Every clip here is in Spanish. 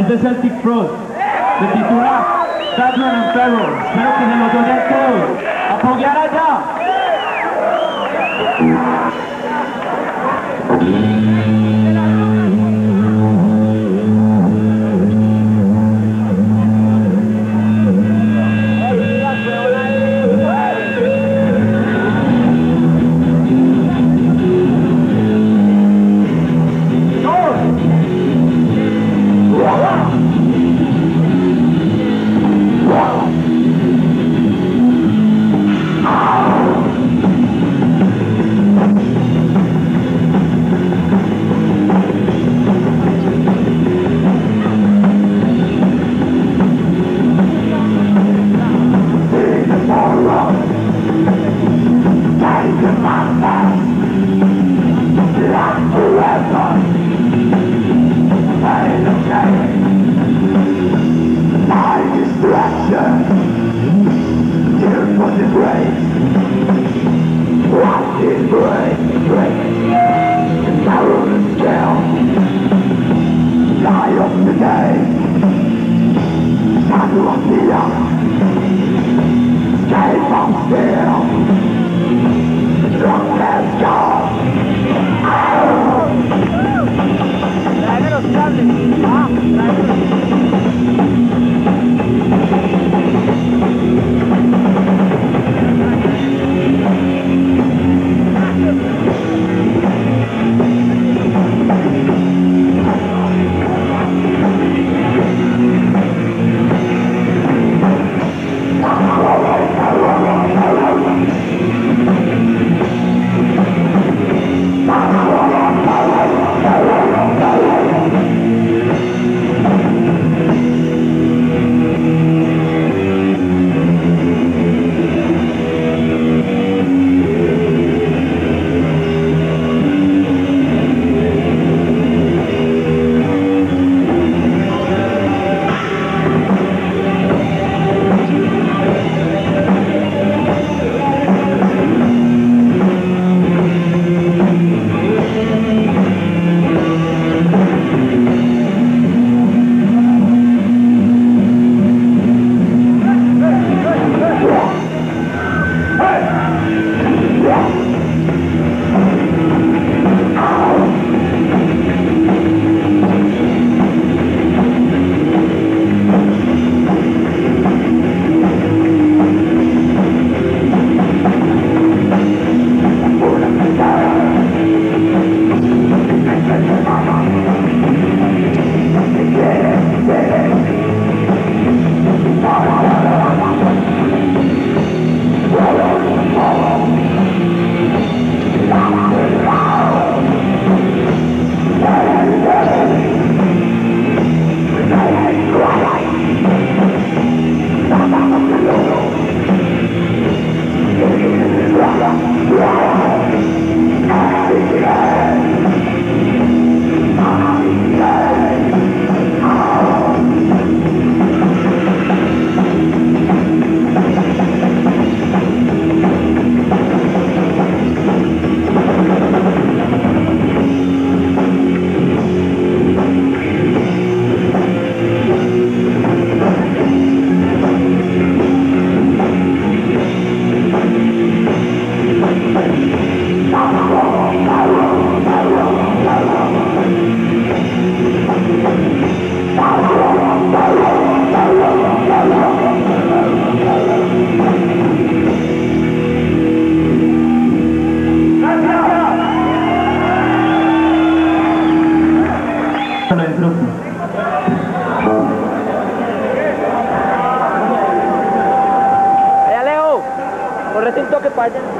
is the Celtic Cross. কয়জন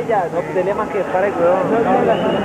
no, dele más que para el huevón.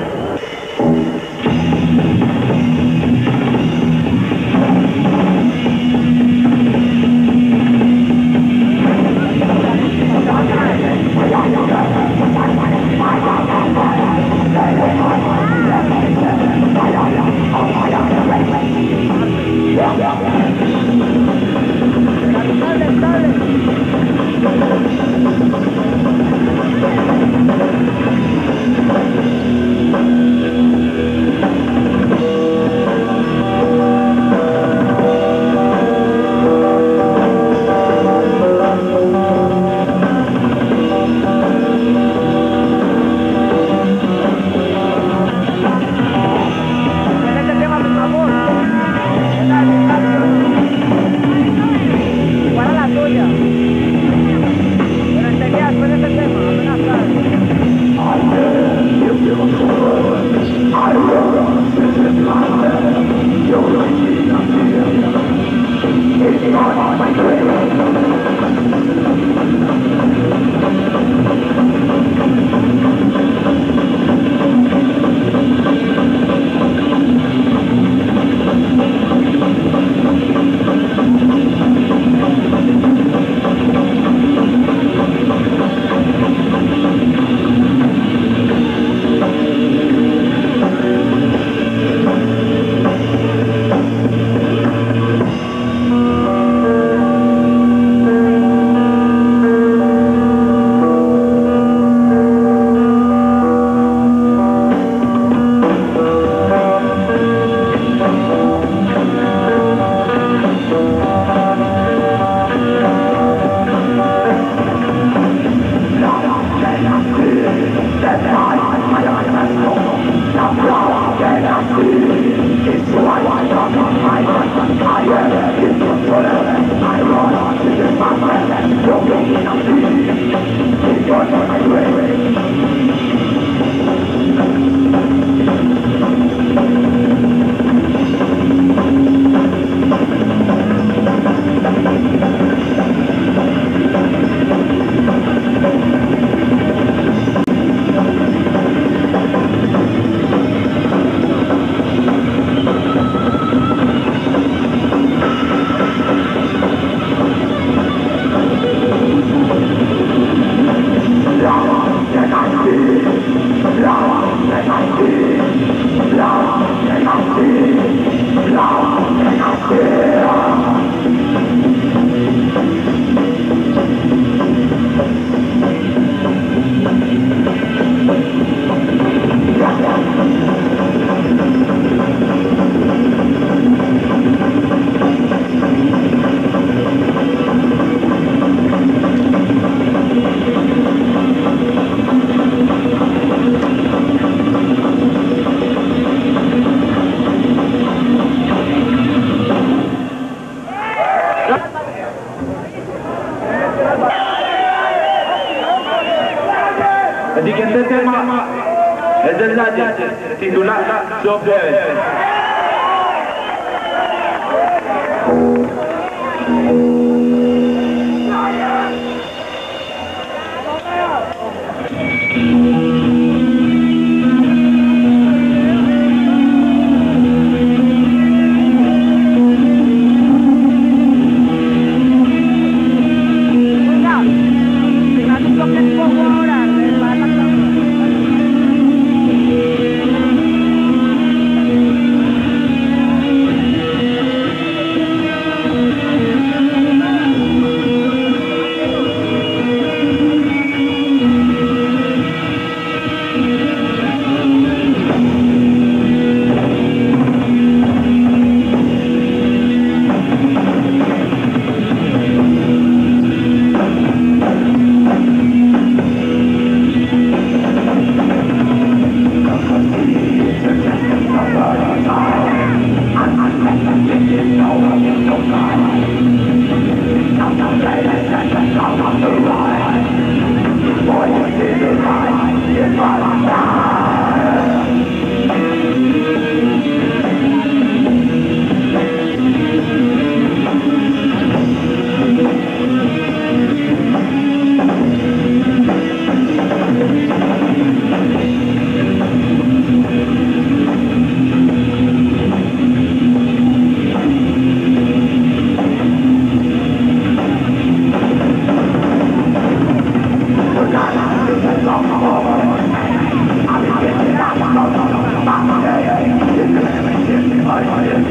I am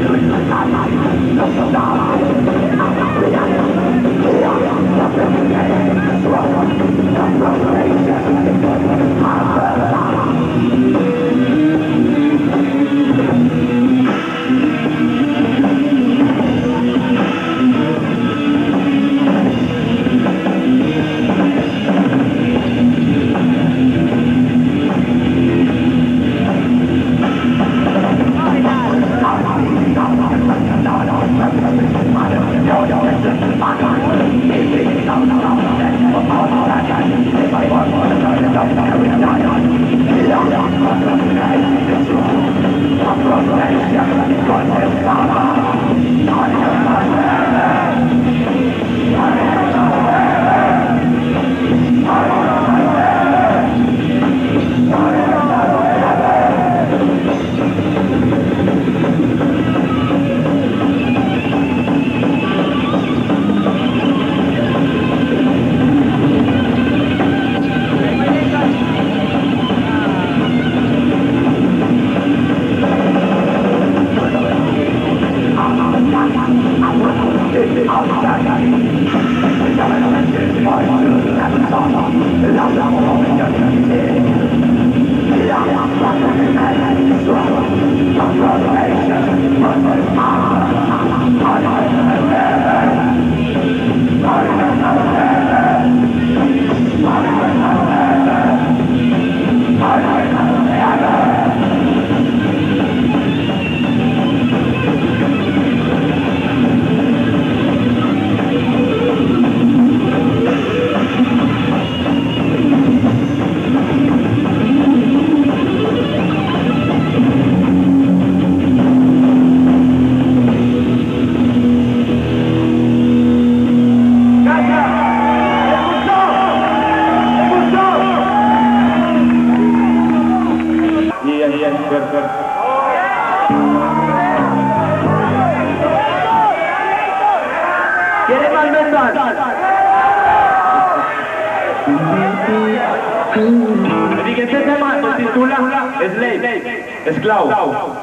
¿Quiere más mensajes? El siguiente tema se titula Slave, esclavo.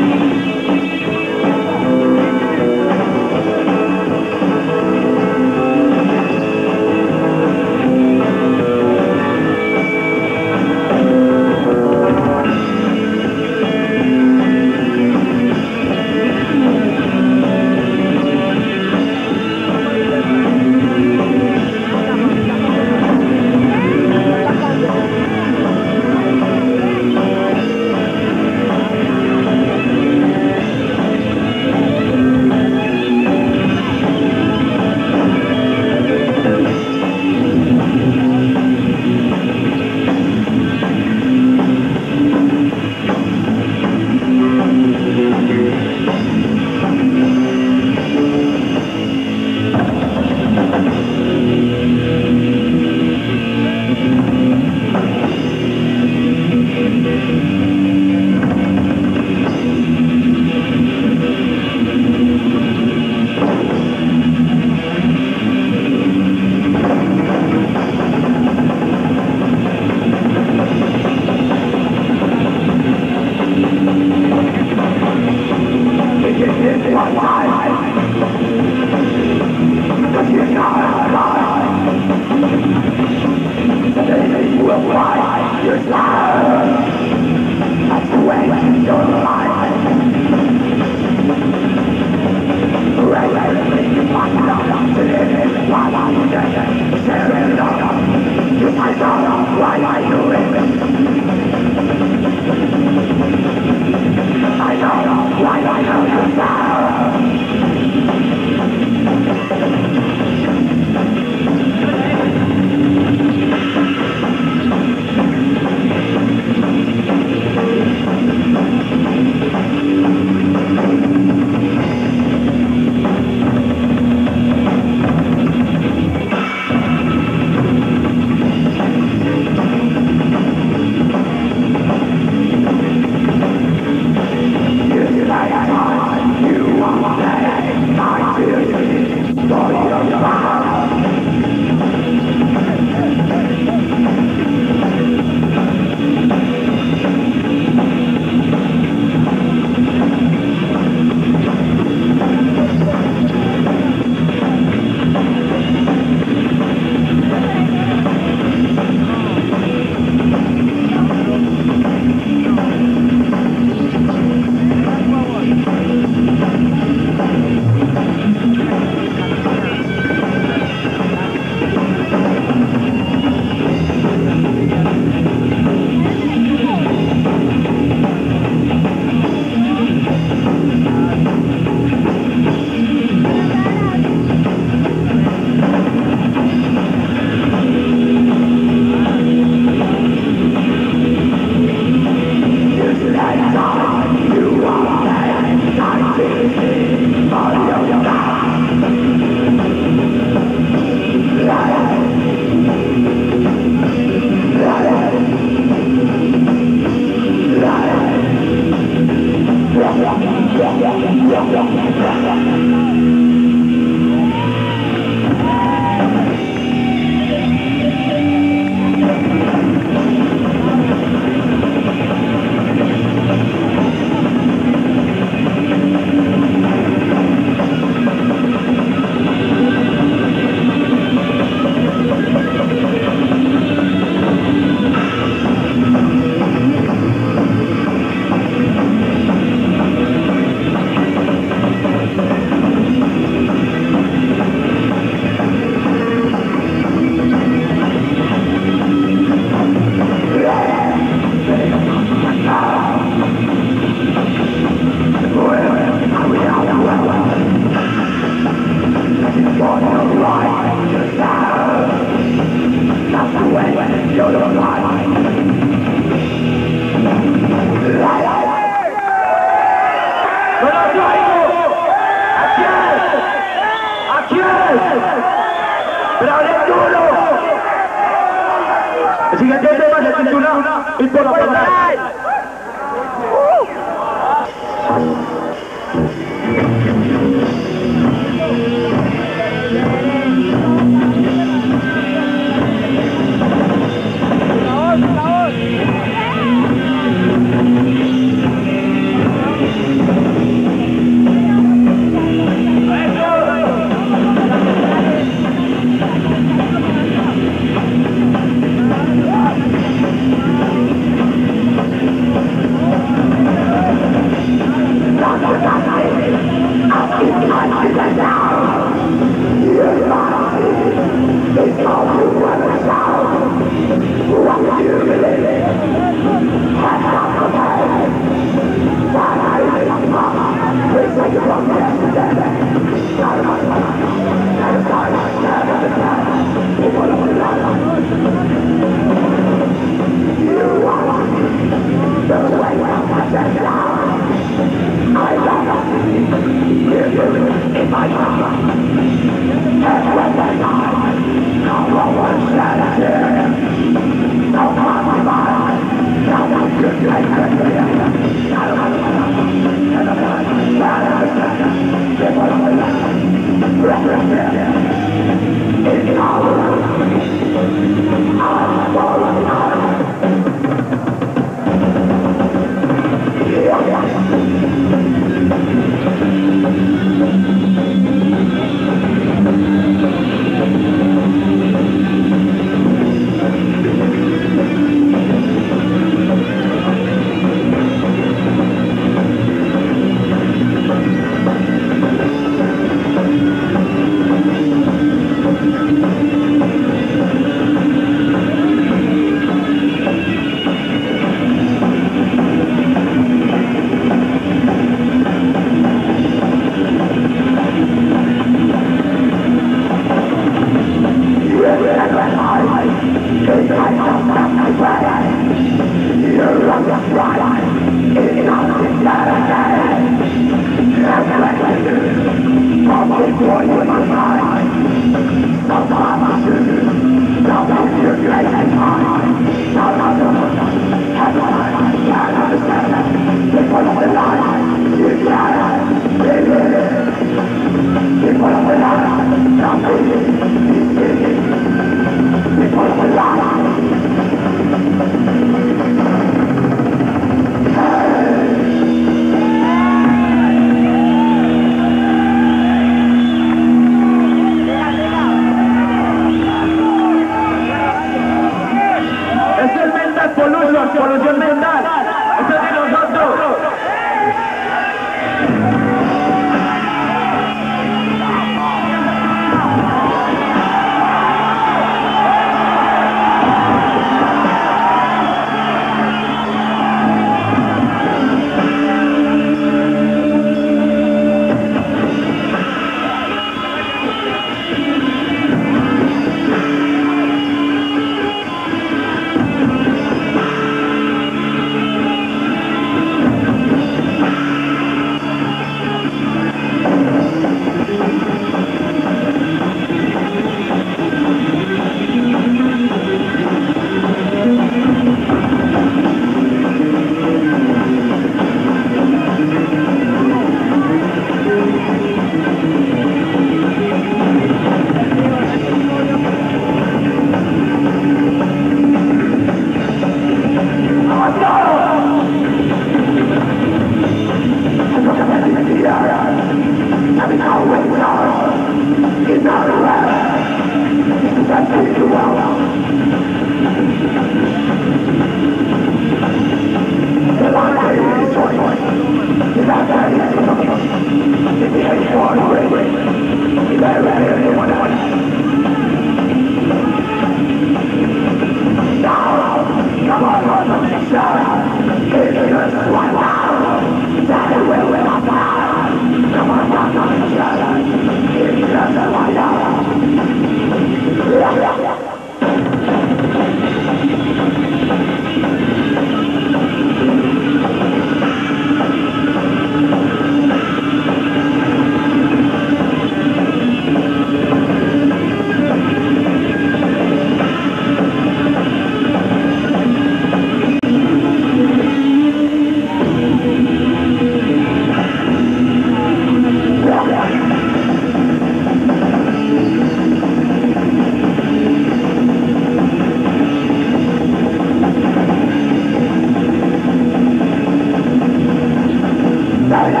nada.